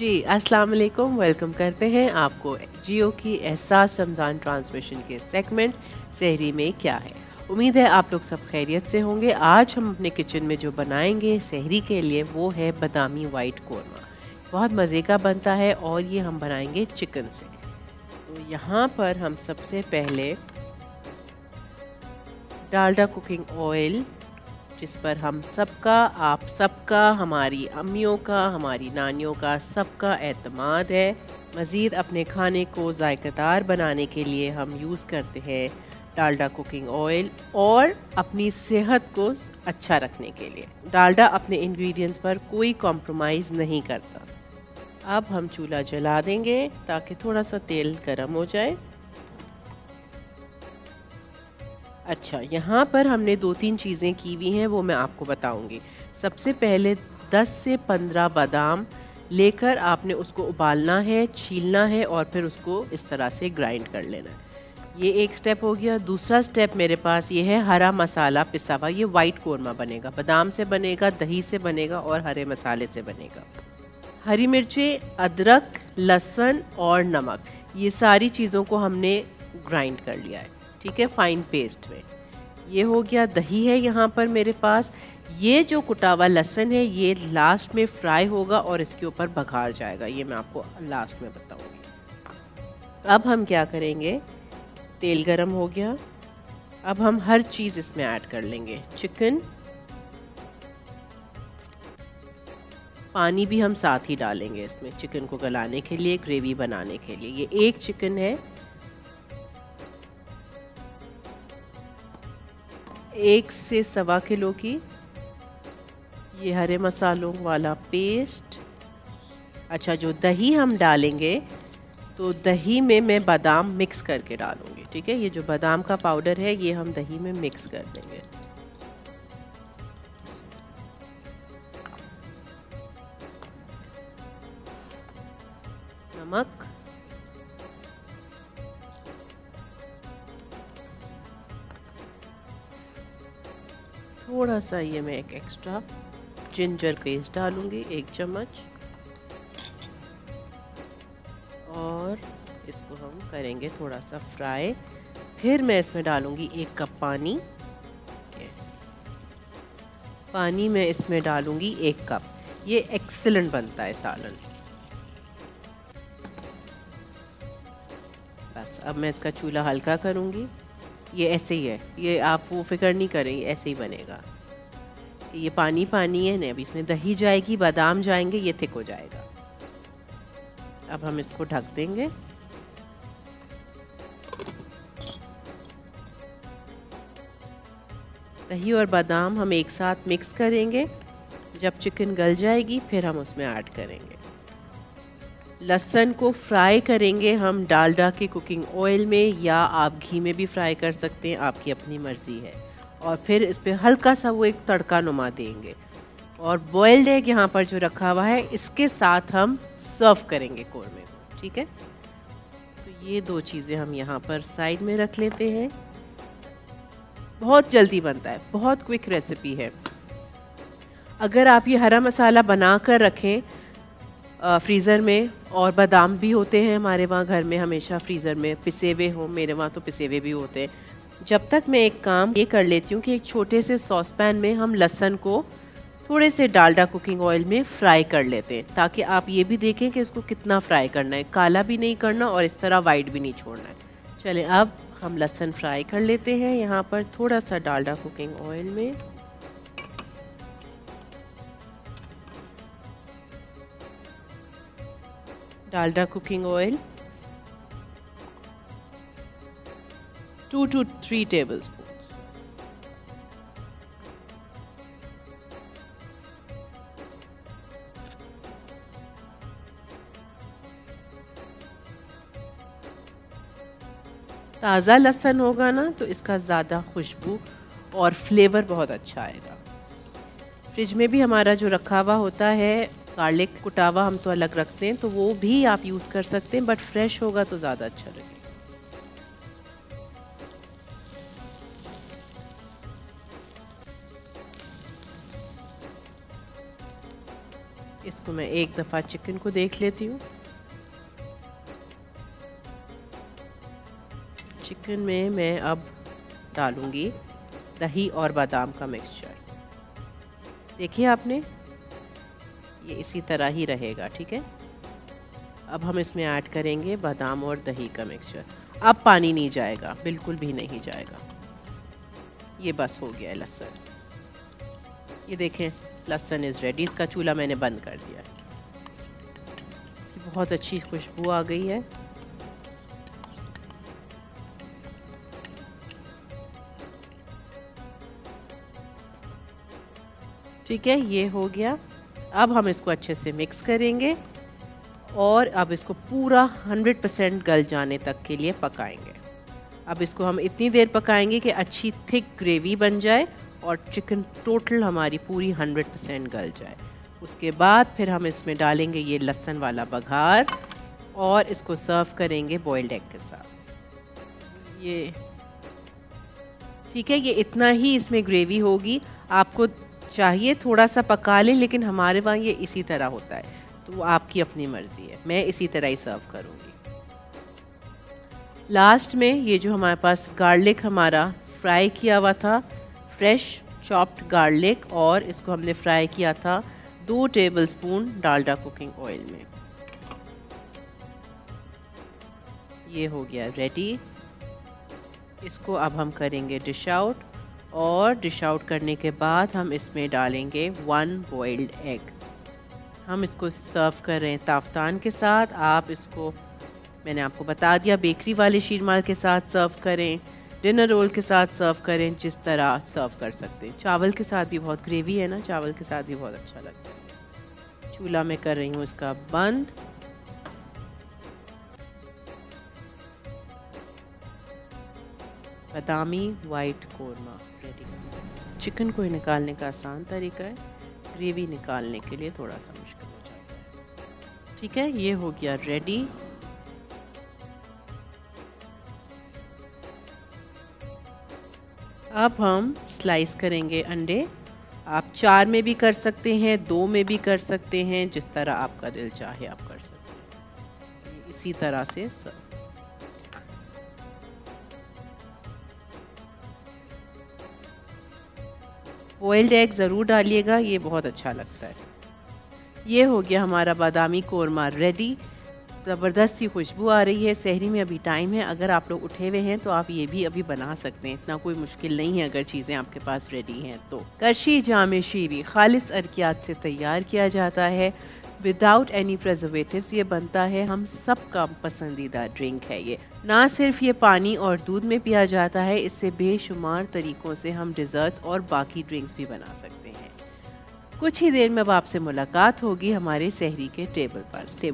जी अस्सलाम वालेकुम वेलकम करते हैं आपको जियो की एहसास रमज़ान ट्रांसमिशन के सेगमेंट, सहरी में क्या है। उम्मीद है आप लोग सब खैरियत से होंगे। आज हम अपने किचन में जो बनाएँगे सहरी के लिए, वो है बादामी वाइट कौरमा। बहुत मज़े का बनता है और ये हम बनाएँगे चिकन से। तो यहाँ पर हम सबसे पहले डालडा कुकिंग ऑयल जिस पर हम सबका, आप सबका, हमारी अम्मियों का, हमारी नानियों का सबका एतमाद है। मज़ीद अपने खाने को ज़ायकेदार बनाने के लिए हम यूज़ करते हैं डालडा कुकिंग ऑयल और अपनी सेहत को अच्छा रखने के लिए। डालडा अपने इंग्रेडिएंट्स पर कोई कॉम्प्रोमाइज़ नहीं करता। अब हम चूल्हा जला देंगे ताकि थोड़ा सा तेल गर्म हो जाए। अच्छा यहाँ पर हमने दो तीन चीज़ें की हुई हैं, वो मैं आपको बताऊँगी। सबसे पहले 10 से 15 बादाम लेकर आपने उसको उबालना है, छीलना है और फिर उसको इस तरह से ग्राइंड कर लेना। है ये एक स्टेप हो गया। दूसरा स्टेप मेरे पास ये है, हरा मसाला पिसा हुआ ये वाइट कौरमा बनेगा। बादाम से बनेगा, दही से बनेगा और हरे मसाले से बनेगा। हरी मिर्चें, अदरक, लहसुन और नमक, ये सारी चीज़ों को हमने ग्राइंड कर लिया है। ठीक है फाइन पेस्ट में। ये हो गया, दही है यहाँ पर मेरे पास। ये जो कुटावा लहसन है, ये लास्ट में फ्राई होगा और इसके ऊपर बघार जाएगा। ये मैं आपको लास्ट में बताऊँगी। अब हम क्या करेंगे? तेल गरम हो गया। अब हम हर चीज़ इसमें ऐड कर लेंगे। चिकन पानी भी हम साथ ही डालेंगे इसमें चिकन को गलाने के लिए ग्रेवी बनाने के लिए। ये एक चिकन है। एक से सवा किलो की ये हरे मसालों वाला पेस्ट। अच्छा जो दही हम डालेंगे तो दही में मैं बादाम मिक्स करके डालूँगी, ठीक है? ये जो बादाम का पाउडर है, ये हम दही में मिक्स कर देंगे। नमक। थोड़ा सा ये मैं एक एक्स्ट्रा जिंजर पेस्ट डालूँगी, एक चम्मच। और इसको हम करेंगे थोड़ा सा फ्राई फिर मैं इसमें डालूँगी एक कप पानी। पानी मैं इसमें डालूँगी एक कप। ये एक्सेलेंट बनता है सालन। बस, अब मैं इसका चूल्हा हल्का करूँगी। ये ऐसे ही है। ये आप वो फ़िक्र नहीं करेंगे ऐसे ही बनेगा। ये पानी पानी है ना अभी इसमें दही जाएगी, बादाम जाएँगे, ये थिक हो जाएगा। अब हम इसको ढक देंगे। दही और बादाम हम एक साथ मिक्स करेंगे। जब चिकन गल जाएगी, फिर हम उसमें ऐड करेंगे। लहसन को फ्राई करेंगे हम डालडा के कुकिंग ऑयल में या आप घी में भी फ्राई कर सकते हैं, आपकी अपनी मर्ज़ी है। और फिर इस पर हल्का सा वो एक तड़का नुमा देंगे। और बॉयल्ड एग यहाँ पर जो रखा हुआ है, इसके साथ हम सर्व करेंगे कौरमे को ठीक है? तो ये दो चीज़ें हम यहाँ पर साइड में रख लेते हैं। बहुत जल्दी बनता है, बहुत क्विक रेसिपी है। अगर आप ये हरा मसाला बना कर रखें फ्रीज़र में और बादाम भी होते हैं हमारे वहाँ घर में हमेशा फ्रीज़र में। पिसे हुए हों, मेरे वहाँ तो पिसे हुए भी होते हैं। जब तक मैं एक काम ये कर लेती हूँ कि एक छोटे से सॉस पैन में हम लहसन को थोड़े से डालडा कुकिंग ऑयल में फ्राई कर लेते हैं, ताकि आप ये भी देखें कि इसको कितना फ्राई करना है। काला भी नहीं करना और इस तरह वाइट भी नहीं छोड़ना है। चलें, अब हम लहसन फ्राई कर लेते हैं। यहाँ पर थोड़ा सा डालडा कुकिंग ऑयल में Dalda cooking oil two to three tablespoon ताज़ा लहसन होगा ना तो इसका ज़्यादा खुशबू और फ्लेवर बहुत अच्छा आएगा। फ्रिज में भी हमारा जो रखा हुआ होता है गार्लिक कुटावा हम तो अलग रखते हैं तो वो भी आप यूज़ कर सकते हैं बट फ्रेश होगा तो ज़्यादा अच्छा लगेगा इसको मैं एक दफ़ा चिकन को देख लेती हूँ चिकन में मैं अब डालूँगी दही और बादाम का मिक्सचर देखिए आपने ये इसी तरह ही रहेगा, ठीक है? अब हम इसमें ऐड करेंगे बादाम और दही का मिक्सचर अब पानी नहीं जाएगा, बिल्कुल भी नहीं जाएगा। ये बस हो गया है लहसन। ये देखें, लहसन इज़ रेडी इसका चूल्हा मैंने बंद कर दिया इसकी बहुत अच्छी खुशबू आ गई है। ठीक है, ये हो गया। अब हम इसको अच्छे से मिक्स करेंगे और अब इसको पूरा 100 परसेंट गल जाने तक के लिए पकाएँगे। अब इसको हम इतनी देर पकाएँगे कि अच्छी थिक ग्रेवी बन जाए और चिकन टोटल हमारी पूरी 100 परसेंट गल जाए। उसके बाद फिर हम इसमें डालेंगे ये लहसन वाला बघार और इसको सर्व करेंगे बॉयल्ड एग के साथ। ये, ठीक है, ये इतना ही इसमें ग्रेवी होगी। आपको चाहिए थोड़ा सा पका लें, लेकिन हमारे वहाँ ये इसी तरह होता है। तो आपकी अपनी मर्ज़ी है। मैं इसी तरह ही सर्व करूँगी। लास्ट में ये जो हमारे पास गार्लिक हमारा फ्राई किया हुआ था फ्रेश चॉप्ड गार्लिक और इसको हमने फ्राई किया था दो टेबलस्पून डालडा कुकिंग ऑयल में। ये हो गया रेडी इसको अब हम करेंगे डिश आउट और डिश आउट करने के बाद हम इसमें डालेंगे वन बॉइल्ड एग हम इसको सर्व कर रहे हैं ताफ्तान के साथ। आप इसको, मैंने आपको बता दिया बेकरी वाले शीरमाल के साथ सर्व करें डिनर रोल के साथ सर्व करें, जिस तरह सर्व कर सकते हैं। चावल के साथ भी बहुत ग्रेवी है ना? चावल के साथ भी बहुत अच्छा लगता है। चूल्हा में कर रही हूँ इसका बंद। बदामी वाइट कोरमा रेडी चिकन को निकालने का आसान तरीका है। ग्रेवी निकालने के लिए थोड़ा सा मुश्किल हो जाता है। ठीक है, ये हो गया रेडी अब हम स्लाइस करेंगे अंडे। आप चार में भी कर सकते हैं, दो में भी कर सकते हैं, जिस तरह आपका दिल चाहे आप कर सकते हैं। इसी तरह से सर्व बॉयल्ड एग ज़रूर डालिएगा, ये बहुत अच्छा लगता है। ये हो गया हमारा बादामी कोरमा रेडी ज़बरदस्त खुशबू आ रही है, शहरी में अभी टाइम है, अगर आप लोग उठे हुए हैं तो आप ये भी अभी बना सकते हैं। इतना कोई मुश्किल नहीं है अगर चीज़ें आपके पास रेडी हैं तो। करशी जाम शीरी खालिश अरकियात से तैयार किया जाता है। विदाउट एनी प्रजर्वेटिव्स ये बनता है, हम सब का पसंदीदा ड्रिंक है ये। ना सिर्फ़ ये पानी और दूध में पिया जाता है, इससे बेशुमार तरीक़ों से हम डिज़र्ट्स और बाकी ड्रिंक्स भी बना सकते हैं। कुछ ही देर में अब आपसे मुलाकात होगी हमारे शहरी के टेबल पर। स्टे